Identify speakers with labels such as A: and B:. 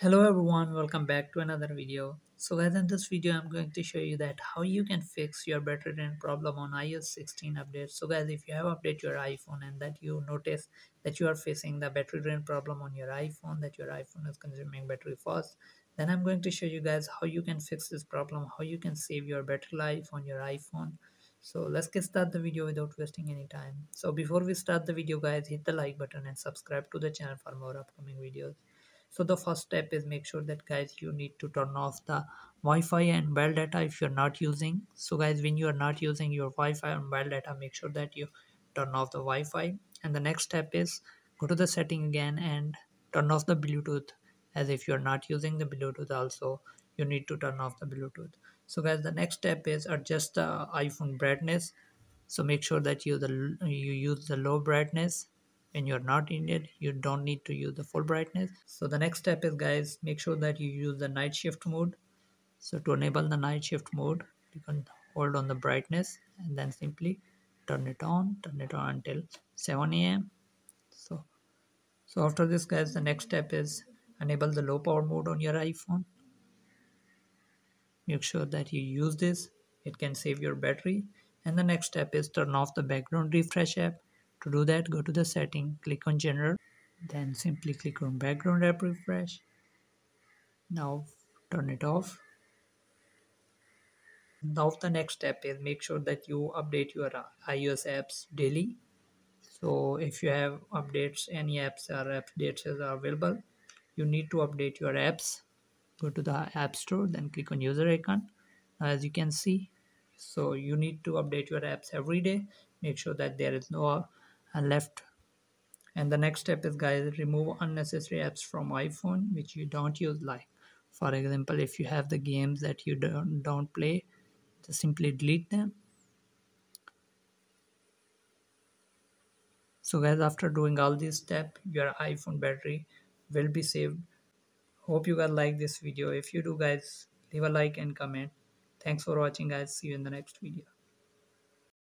A: hello everyone welcome back to another video. So guys in this video i'm going to show you that how you can fix your battery drain problem on ios 16 update. So guys if you have updated your iphone and that you notice that you are facing the battery drain problem on your iphone that your iphone is consuming battery fast then i'm going to show you guys how you can fix this problem how you can save your battery life on your iphone. So let's get start the video without wasting any time. So before we start the video guys hit the like button and subscribe to the channel for more upcoming videos so the first step is make sure that guys you need to turn off the Wi-Fi and mobile data if you're not using. So guys when you are not using your Wi-Fi and mobile data make sure that you turn off the Wi-Fi. And the next step is go to the setting again and turn off the Bluetooth. As if you're not using the Bluetooth also you need to turn off the Bluetooth. So guys the next step is adjust the iPhone brightness. So make sure that you the you use the low brightness when you're not in it you don't need to use the full brightness. So the next step is guys make sure that you use the night shift mode. So to enable the night shift mode you can hold on the brightness and then simply turn it on turn it on until 7 a.m so so after this guys the next step is enable the low power mode on your iphone. Make sure that you use this. It can save your battery. And the next step is turn off the background refresh app to do that, go to the setting, click on general, then simply click on background app refresh. Now turn it off. Now the next step is make sure that you update your iOS apps daily. So if you have updates, any apps or updates are available, you need to update your apps. Go to the app store, then click on user icon. As you can see, so you need to update your apps every day. Make sure that there is no and left. And the next step is guys remove unnecessary apps from iphone which you don't use. Like for example if you have the games that you don't, don't play just simply delete them. So guys after doing all these steps your iphone battery will be saved. Hope you guys like this video. If you do guys leave a like and comment. Thanks for watching guys. See you in the next video